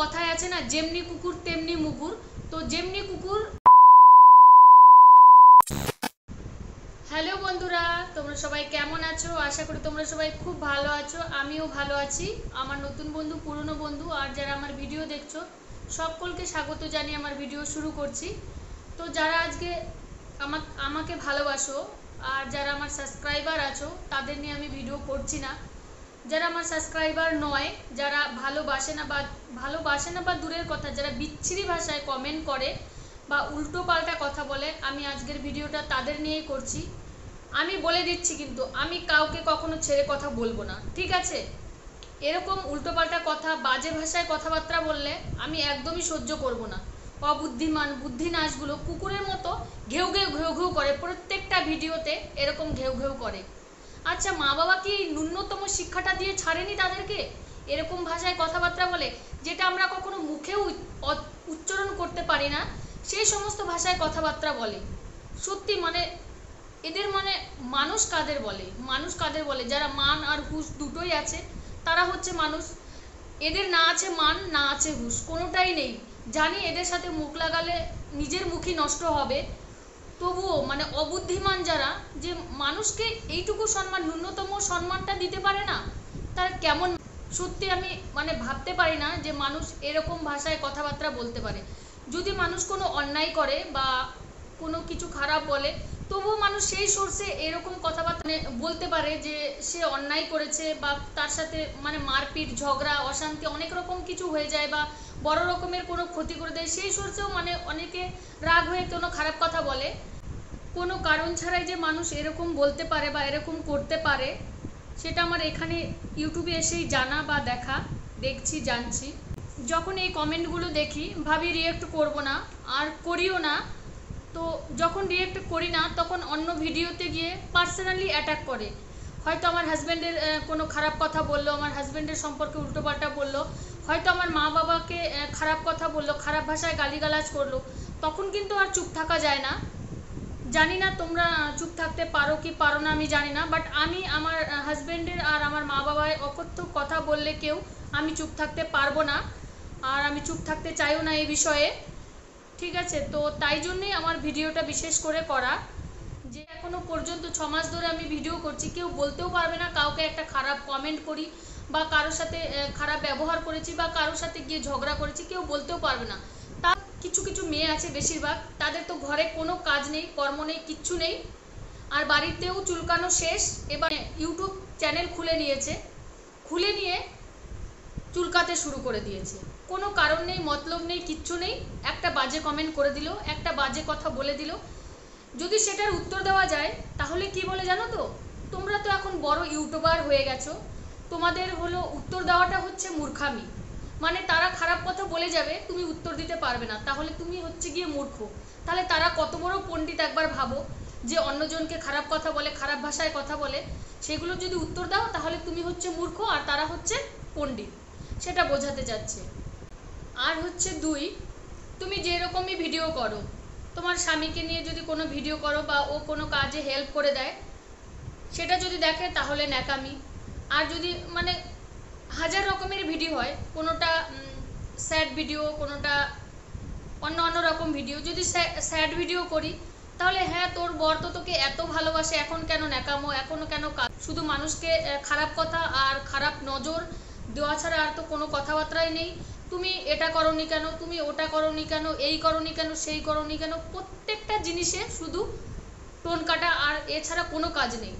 কথায় আছে না, যেমনি কুকুর, তেমনি মুকুর তো যেমনি কুকুর হ্যালো বন্ধুরা, তোমরা সবাই কেমন আছো? আশা করি তোমরা সবাই খুব ভালো আছো, আমিও ভালো আছি। আমার নতুন বন্ধু, পুরনো বন্ধু, আর যারা আমার ভিডিও দেখছ, সকলকে স্বাগত জানিয়ে আমার ভিডিও শুরু করছি। তো যারা আজকে আমাক আমাকে ভালোবাসো, আর যারা আমার সাবস্ক্রাইবার আছো, তাদের নিয়ে আমি ভিডিও করছি না। যারা আমার সাবস্ক্রাইবার নয়, যারা ভালোবাসে না বা ভালোবাসে না বা দূরের কথা, যারা বিচ্ছিরি ভাষায় কমেন্ট করে বা উল্টো পাল্টা কথা বলে, আমি আজকের ভিডিওটা তাদের নিয়েই করছি। আমি বলে দিচ্ছি কিন্তু, আমি কাউকে কখনো ছেড়ে কথা বলব না, ঠিক আছে? এরকম উল্টোপাল্টা কথা, বাজে ভাষায় কথাবার্তা বললে আমি একদমই সহ্য করব না। অবুদ্ধিমান বুদ্ধি বুদ্ধিনাশগুলো কুকুরের মতো ঘেউ ঘেউ ঘেউ ঘেউ করে, প্রত্যেকটা ভিডিওতে এরকম ঘেউ ঘেউ করে। আচ্ছা মা বাবা কি ন্যূনতম শিক্ষাটা দিয়ে ছাড়েনি তাদেরকে? এরকম ভাষায় কথাবার্তা বলে, যেটা আমরা কখনো মুখেও উচ্চারণ করতে পারি না, সেই সমস্ত ভাষায় কথাবার্তা বলে। সত্যি মানে এদের মানে মানুষ কাদের বলে? মানুষ কাদের বলে? যারা মান আর হুশ দুটোই আছে, তারা হচ্ছে মানুষ। এদের না আছে মান, না আছে হুশ, কোনোটাই নেই। জানি এদের সাথে মুখ লাগালে নিজের মুখই নষ্ট হবে তবুও মানে অবুদ্ধিমান যারা, যে মানুষকে এইটুকু সম্মান, ন্যূনতম সম্মানটা দিতে পারে না, তার কেমন সত্যি আমি মানে ভাবতে পারি না যে মানুষ এরকম ভাষায় কথাবার্তা বলতে পারে। যদি মানুষ কোনো অন্যায় করে বা কোনো কিছু খারাপ বলে, তবুও মানুষ সেই সোর্সে এরকম কথাবার্তা মানে বলতে পারে যে সে অন্যায় করেছে বা তার সাথে মানে মারপিট, ঝগড়া, অশান্তি অনেক রকম কিছু হয়ে যায় বা বড় রকমের কোনো ক্ষতি করে দেয়, সেই সোর্সেও মানে অনেকে রাগ হয়ে কোনো খারাপ কথা বলে। কোনো কারণ ছাড়াই যে মানুষ এরকম বলতে পারে বা এরকম করতে পারে, সেটা আমার এখানে ইউটিউবে এসেই জানা বা দেখা, দেখছি, জানছি। যখন এই কমেন্টগুলো দেখি, ভাবি রিয়েক্ট করব না, আর করিও না। তো যখন রিয়েক্ট করি না, তখন অন্য ভিডিওতে গিয়ে পার্সোনালি অ্যাটাক করে। হয়তো আমার হাজব্যান্ডের কোনো খারাপ কথা বলল, আমার হাজব্যান্ডের সম্পর্কে উল্টোপাল্টা বলল, হয়তো আমার মা বাবাকে খারাপ কথা বলল, খারাপ ভাষায় গালিগালাজ করল, তখন কিন্তু আর চুপ থাকা যায় না। জানি না তোমরা চুপ থাকতে পারো কি পারো না, আমি জানি না বাট আমি আমার হাজব্যান্ডের আর আমার মা বাবায় অকথ্য কথা বললে কেউ আমি চুপ থাকতে পারব না, আর আমি চুপ থাকতে চাইও না এই বিষয়ে। ঠিক আছে, তো তাই জন্যই আমার ভিডিওটা বিশেষ করে করা। যে এখনও পর্যন্ত ছ মাস ধরে আমি ভিডিও করছি, কেউ বলতেও পারবে না, কাউকে একটা খারাপ কমেন্ট করি বা কারোর সাথে খারাপ ব্যবহার করেছি বা কারোর সাথে গিয়ে ঝগড়া করেছি, কেউ বলতেও পারবে না। কিছু কিছু মেয়ে আছে বেশিরভাগ, তাদের তো ঘরে কোনো কাজ নেই, কর্ম নেই, কিচ্ছু নেই। আর বাড়িতেও চুলকানো শেষ, এবার ইউটিউব চ্যানেল খুলে নিয়েছে। খুলে নিয়ে চুলকাতে শুরু করে দিয়েছে। কোনো কারণ নেই, মতলব নেই, কিচ্ছু নেই। একটা বাজে কমেন্ট করে দিল, একটা বাজে কথা বলে দিল। যদি সেটার উত্তর দেওয়া যায়, তাহলে কি বলে জানো তো? তোমরা তো এখন বড় ইউটিউবার হয়ে গেছো। তোমাদের হলো উত্তর দেওয়াটা হচ্ছে মূর্খামি। মানে তারা খারাপ কথা বলে যাবে, তুমি উত্তর দিতে পারবে না। তাহলে তুমি হচ্ছে গিয়ে মূর্খ। তাহলে তারা কত বড় পণ্ডিত একবার ভাবো যে অন্যজনকে খারাপ কথা বলে, খারাপ ভাষায় কথা বলে। সেগুলো যদি উত্তর দাও, তাহলে তুমি হচ্ছে মূর্খ আর তারা হচ্ছে পণ্ডিত। সেটা বোঝাতে চাচ্ছে আর হচ্ছে দুই, তুমি যে রকমই ভিডিও করো, তোমার স্বামীকে নিয়ে যদি কোনো ভিডিও করো বা ও কোনো কাজে হেল্প করে দেয়, সেটা যদি দেখে তাহলে ন্যাকামি। আর যদি মানে হাজার রকমের ভিডিও হয়। কোনোটা স্যাড ভিডিও কোনোটা অন্য অন্য রকম ভিডিও যদি স্যাড ভিডিও করি, তাহলে হ্যাঁ তোর বর তো তোকে এত ভালোবাসে, এখন কেন ন্যাকামো এখনও কেন শুধু মানুষকে খারাপ কথা আর খারাপ নজর দেওয়া ছাড়া আর তো কোনো কথাবার্তাই নেই। তুমি এটা করনি কেন, তুমি ওটা করনি কেন, এই করনি কেন, সেই করনি কেন, প্রত্যেকটা জিনিসে শুধু টোন কাটা আর এছাড়া কোনো কাজ নেই।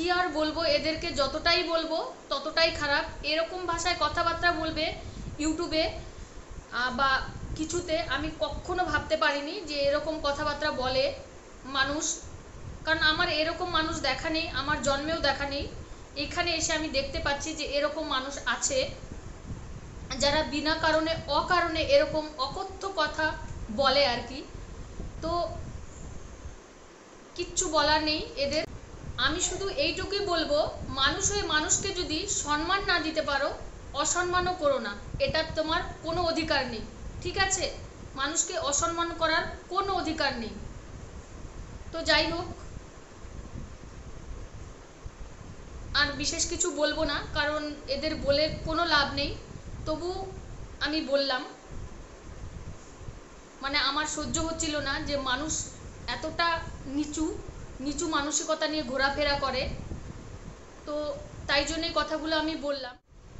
কি আর বলব? এদেরকে যতটাই বলব, ততটাই খারাপ। এরকম ভাষায় কথাবার্তা বলবে ইউটিউবে বা কিছুতে আমি কখনো ভাবতে পারিনি যে এরকম কথাবার্তা বলে মানুষ। কারণ আমার এরকম মানুষ দেখা নেই, আমার জন্মেও দেখা নেই। এখানে এসে আমি দেখতে পাচ্ছি যে এরকম মানুষ আছে যারা বিনা কারণে, অকারণে এরকম অকথ্য কথা বলে আর কি। তো কিচ্ছু বলার নেই এদের। আমি শুধু এইটুকুই বলব, মানুষ হয়ে মানুষকে যদি সম্মান না দিতে পারো, অসম্মানও করো না। এটার তোমার কোনো অধিকার নেই, ঠিক আছে? মানুষকে অসম্মান করার কোনো অধিকার নেই। তো যাই হোক, আর বিশেষ কিছু বলব না, কারণ এদের বলে কোনো লাভ নেই। তবু আমি বললাম মানে আমার সহ্য হচ্ছিল না যে মানুষ এতটা নিচু নিচু মানসিকতা নিয়ে ঘোরাফেরা করে। তো তাই জন্যই কথাগুলো আমি বললাম।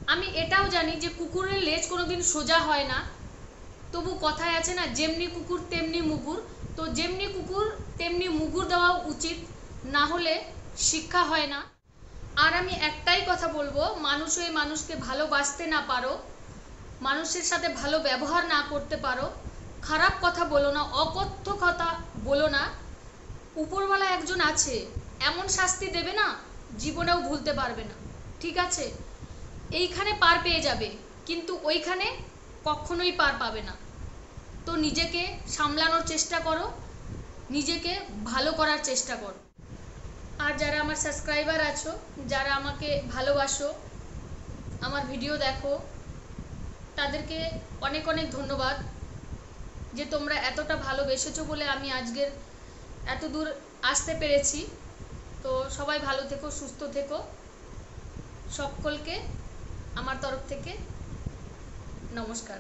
আমি এটাও জানি যে কুকুরের লেজ কোনোদিন সোজা হয় না। তবু কথায় আছে না, যেমনি কুকুর, তেমনি মুগুর। তো যেমনি কুকুর, তেমনি মুগুর দেওয়া উচিত। না হলে শিক্ষা হয় না। আর আমি একটাই কথা বলব, মানুষ ওই মানুষকে ভালোবাসতে না পারো, মানুষের সাথে ভালো ব্যবহার না করতে পারো। খারাপ কথা বলো না, অকথ্য কথা বলো না। উপরওয়ালা একজন আছে, এমন শাস্তি দেবে না, জীবনেও ভুলতে পারবে না। ঠিক আছে? এইখানে পার পেয়ে যাবে, কিন্তু ওইখানে কখনোই পার পাবে না। তো নিজেকে সামলানোর চেষ্টা করো, নিজেকে ভালো করার চেষ্টা করো। আর যারা আমার সাবস্ক্রাইবার আছো, যারা আমাকে ভালোবাসো, আমার ভিডিও দেখো, তাদেরকে অনেক অনেক ধন্যবাদ যে তোমরা এতটা ভালোবেসেছো বলে আমি আজকের এত দূর আসতে পেরেছি। তো সবাই ভালো থেকো, সুস্থ থেকো। সকলকে আমার তরফ থেকে নমস্কার।